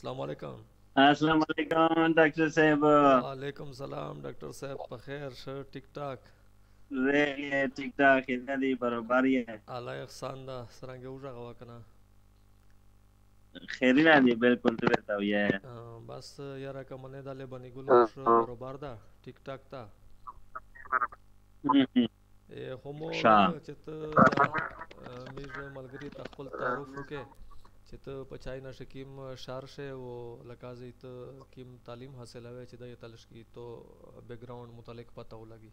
السلام علیکم السلام علیکم ډاکټر صاحب وعلیکم السلام ډاکټر صاحب په خیر شه ټیک ټاک زه ټیک ټاک نه دی برابر یې الله احسان دا څنګه وژغه وکنه خیری نه دی بالکل ته ورته ویا بس یاره کمنه داله باندې ګل شو کاروبار دا ټیک ټاک تا اے همو چې ته میز ملګری ته خپل تعارف وکې چې ته په چای نه شکیم شار شه او لکازې ته کیم تعلیم حاصلوي چې د تلش کی تو بیک ګراوند متعلق پته ولګي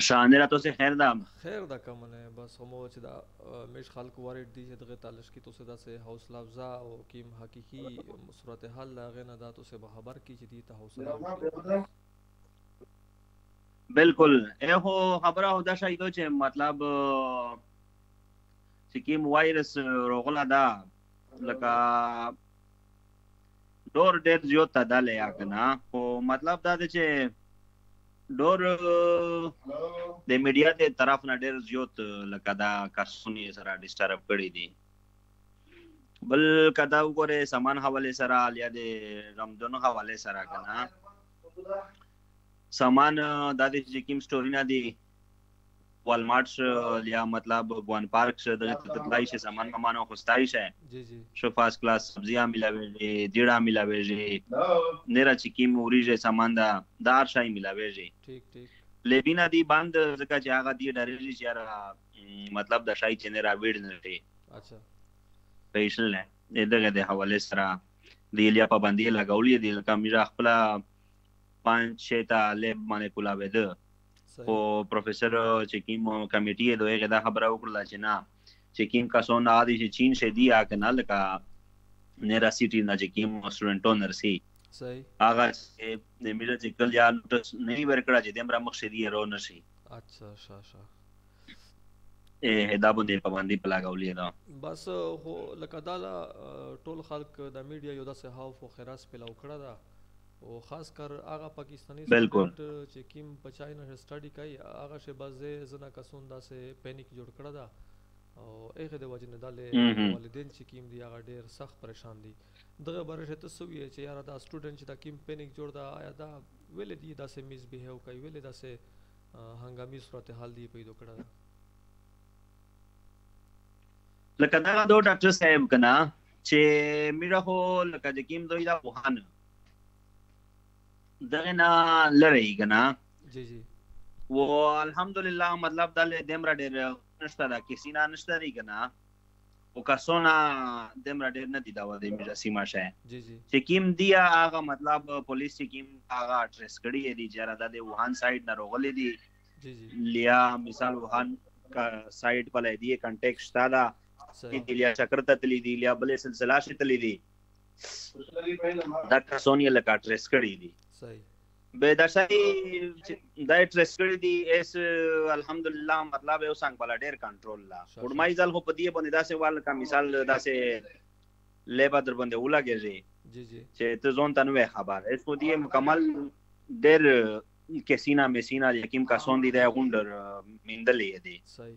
شاندې را توسه خیر ده خیر ده کوم نه بس هم چې دا مش خلق ورډ دي چې دغه تلش کی توسه داسه حوصله افزا او کیم حقيقي صورت حال لا غنه دا توسه به خبر کی چې دي ته حوصله بالکل هو خبره هو دا شایدو چې مطلب چې کیم وایرس روغلا دا لکه ډور ډیر زیات ته دل یا کنه خو مطلب دا دی چې ډور د میډیا د طرف نه ډیر زیات لکه دا کارسونی سره ډیسټرب کړی دی بل کدا وګوره سامان حواله سره یا د رمضان حواله سره کنه سامان د دې چې کوم سټوري نه دی والمارت شو یا مطلب بوان پارک شو دغه ته تلای شي سامان مامان خو ستای شي جی جی شو فاست کلاس سبزیاں ملاویږي دیړه ملاویږي نه را چې کی موریږي سامان دا دار شای ملاویږي ٹھیک ٹھیک لیکن دی باند زکه چې هغه دی ډریږي چې را مطلب د شای چې نه را ویډ نه شي اچھا پیشل نه دغه د حواله سره دی لیا پابندی لګولې دی لکه میرا خپل پنځه شیتا لب باندې کولاوي ده خو پروفیسور چې کوم کمیټي یې دوی دا خبره وکړه چې نه چې کوم کسونه عادي چې چین شه دي هغه نه لکه نرا سیټي نه چې کوم سټوډنټو نرسي صحیح هغه چې د ملت چې کل یا نوټس نه ورکړه چې دمر مخ شه دي رو نشي اچھا شا شا دا باندې پابندي په لګولې ده بس خو لکه دا ټول خلک د میډیا یو داسې هاو فو خراس په لوکړه ده او خاص کر هغه پاکستاني سټوډنټ چې کیم په چای نه سټډي کوي هغه شی بس زه زنا کسون داسې پینیک جوړ کړه دا او هغه د وجه نه د والدین چې کیم دی هغه ډیر سخت پریشان دي دغه برشه ته سوي چې یار دا سټوډنټ چې دا کیم پینیک جوړ دا آیا دا ویل دي داسې میز بیهو کوي ویل داسې هنګامي صورتحال دی پیدا کړه لکه دا دو ډاکټر صاحب کنا چې میرا هو لکه د کیم دوی دا وهانه دغه نه لری کنه جی جی و الحمدلله مطلب دا له دمر ډیر نشته دا کسی نه نشته دی کنه او کسونه دمر ډیر نه دی دا و دې مې سیما شه جی جی چې کیم دی هغه مطلب پولیس چې کیم هغه اډریس کړی دی چې را د وهان سایډ نه روغلی دی جی جی لیا مثال وهان کا سایډ په لای دی کنټیکټ شته دا چې لیا چکر ته تللی دی لیا بلې سلسله شته تللی دی دا کسان یې لکه ټریس کړي دي صحیح به دا شای دا ټریس کړی دی اس الحمدلله مطلب یو څنګه بل ډیر کنټرول لا وړمای ځل خو په دې باندې داسې وال کا مثال داسې لیبا در باندې ولګېږي جی جی چې ته ځون ته نوې خبر اس کو دی مکمل ډیر کسینا مسینا یقین کا سون دی دا غوندر میندلې دی صحیح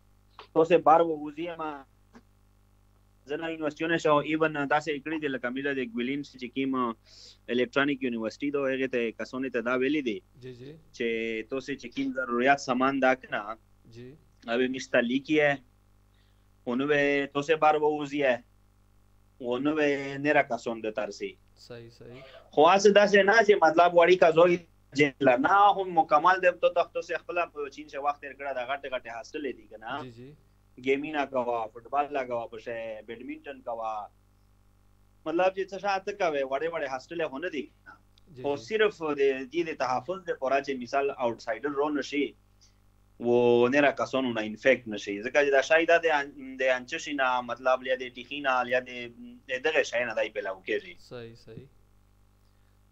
تو سه بار ووزی ما زنا یونیورسيټونه شو ایون دا سه کړی دی لکه میرا د ګویلین چې کیم الکترونیک یونیورسيټي دا هغه ته کسونه ته دا ویلې دي جی جی چې تو سه چې کیم ضرورت سامان دا کنا جی او مشتا لیکي ہے اونو به تو سه بار ووزی ہے اونو به نه را کسون د ترسي صحیح صحیح خو اسه دا سه نه چې مطلب وړي کا زوی جلا نه هم مکمل د تو تختو سه خپل په چین شه وخت تیر کړه دا غټه غټه حاصل دي کنه جی جی گیمینا کوا فوټبال لا کوا پشه بیډمنټن کوا مطلب چې څه شاته کوي وړې وړې هاستل هونه دي او صرف د دې د تحفظ د پورا چې مثال آوټسایډر رون شي و نه را کسانو نه انفیکټ نشي ځکه چې دا شاید د د انچشي نه مطلب لیا د ټیخینا لیا د دغه شای نه دای په لاو کېږي صحیح صحیح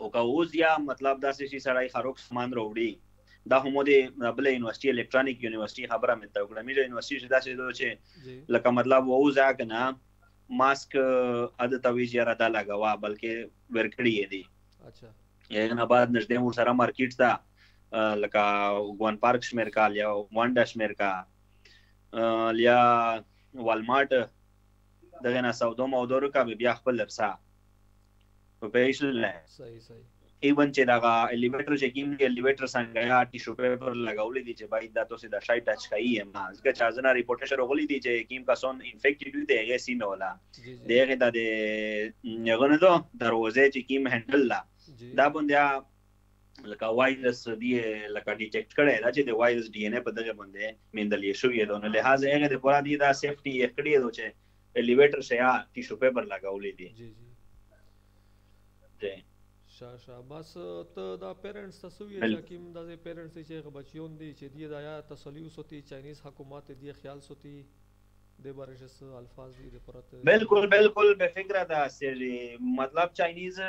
او که اوس یا مطلب داسې شي سړی خروک سامان راوړي دا هم د بل یونیورسيټي الکترونیک یونیورسيټي خبره مې ته وکړه میډیا یونیورسيټي چې داسې دوه چې لکه مطلب وو ځا کنه ماسک اده توي چې را دا لګوا بلکې ورکړی یې دي اچھا یې نه بعد نږدې مور سره مارکیټ ته لکه ګوان پارک شمیر کا لیا وانډا شمیر کا لیا والمارټ دغه نه سودو مودو رکا به بیا خپل درسا په پیشل نه صحیح صحیح ایون چې دا الیویټر چې کیم دی الیویټر څنګه یا ټیشو پیپر لګولې دي چې باید دا تاسو د شای ټچ کوي ما ځکه چې ازنه ریپورټ شروع غولې دي چې کیم کسون انفیکټډ دی هغه سین ولا دغه د دغه نه دو دروازه چې کیم هندل لا دا باندې لکه وایرس دی لکه ډیټیکټ کړی دا چې د وایرس ډي ان اي په دغه باندې میندل یې شوې ده نو لهدا هغه د پورا دی دا سیفټي یې کړی دی چې الیویټر شیا ټیشو پیپر لګولې دي جی جی جی شاه شاه بس ته دا پیرنټس تاسو وی حکیم دا پیرنټس چې غ بچیون دي چې دی دا یا تسلیو سوتی چاینیز حکومت دی خیال سوتی د بارشس الفاظ دی د پرته بالکل بالکل به فکر دا سری مطلب چاینیز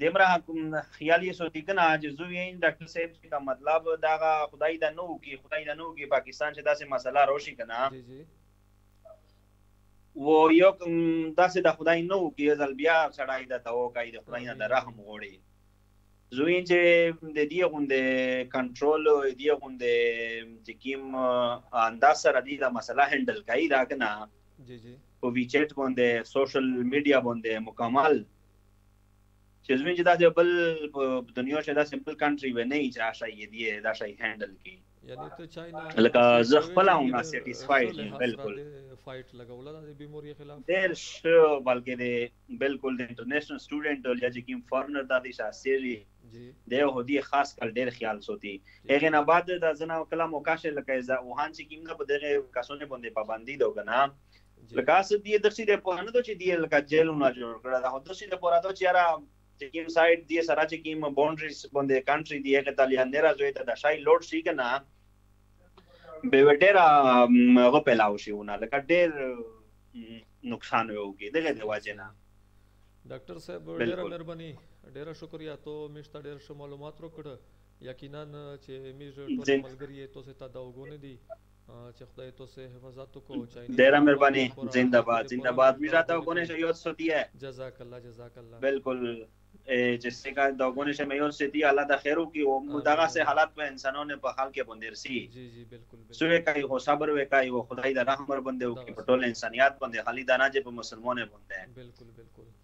دمره کوم خیال یې سوتی کنه چې زوی یې ډاکټر صاحب چې کا مطلب دا خدای دا نو کی خدای دا نو کی پاکستان چې داسې مسله روشي کنه جی جی و یو کوم داسې د خدای نو کی ځل بیا سړای د تو کای د خدای نه رحم غوړي زوی چې د دې غوندې کنټرول او دې غوندې چې کیم انداز سره دې دا مسله هندل کوي دا کنه جی جی په ویچټ باندې سوشل میډیا باندې مکمل چې زموږ چې داسې بل په دنیا کې داسې بل کنټري به نه وي چې هغه شی یې دی دا شی هینډل کړي یعنی ته چاینا لکه زه خپل هم نا سیټیسفاید یم بالکل فایټ لګوله د بیموري خلاف ډیر ښه بلکې د بالکل د انټرنیشنل سټوډنټ او یا چې کوم فارنر د دې شاسيري د يهودي خاص کل ډیر خیال سوتي هغه نه بعد د ځنا کلام او کاشه لکه زه وهان چې کوم په دغه کسونه باندې پابندي دوګنا لکه اس دی د څه د پوهنه ته چې دی لکه جیل نه جوړ کړه دا خو د څه د پوهه ته چې را چې کیم سایډ دی سره چې کیم باونډریز باندې کنټری دی هغه تلیا نه راځوي ته د شای لوډ شي کنه به وټر هغه پلاو شي ونه لکه ډېر نقصان وږي دغه د واجنه ډاکټر صاحب ډېر مهرباني ډېر شکریا تو مشته ډېر ښه معلومات وکړه یقینا چې میږ ټول ملګری تاسو ته دا وګونه دي ډیره مهرباني زنده باد زنده باد میرا دوګونه شه یوت سوتی ہے جزاک الله جزاک الله بالکل جسے کا دوګونه شه میور سیتی الله د خیرو کی او مدغه سه حالات په انسانونه په حال کې بندر سی جی جی بالکل سوې کوي هو صبر وې کوي هو خدای د رحم ور بندو کې په ټول انسانيات باندې خالي دانا چې په مسلمانې باندې بالکل بالکل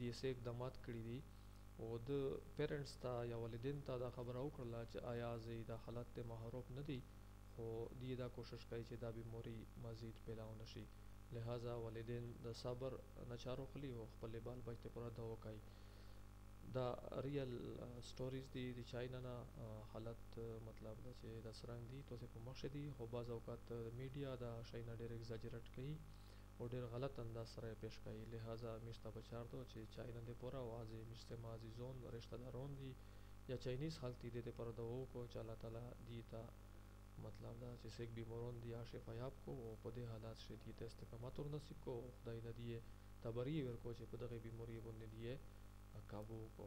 دي څه اقدامات کړي دي او ده پيرنټس ته يا والدين ته دا خبره وکړله چې ايا زي دا حالت دي محاروب نه دي خو دي دا کوشش کوي چې دا بيموري مزيد پيلاو نه شي لهذا والدين د صبر نه چار وخلي او خپل بال بچ ته پوره دعو کوي دا ريل سټوريز دي د چای نه نه حالت مطلب دا چې دا سرنګ دي توسې په مخ شي دي خو بعض اوقات ميډيا دا شي نه ډير اګزاجرټ کوي او ډیر غلط انداز سره یې پیش کړی لهذا امیر ته پچار دو چی چاینه دی پورا واز امیر سه مازی زون رشته دارون دی یا چاینیز خلق دی دیته پر دعو کو چه الله تعالی دی ته مطلب دا چی سیک بیمرون دی آ شفا یاب کو او په دی حالات کښی دی ته استقامت ور نصیب کو او خدای نه دی ته بری ور کو چی په دغی بیمری بوندی دی قابو کو.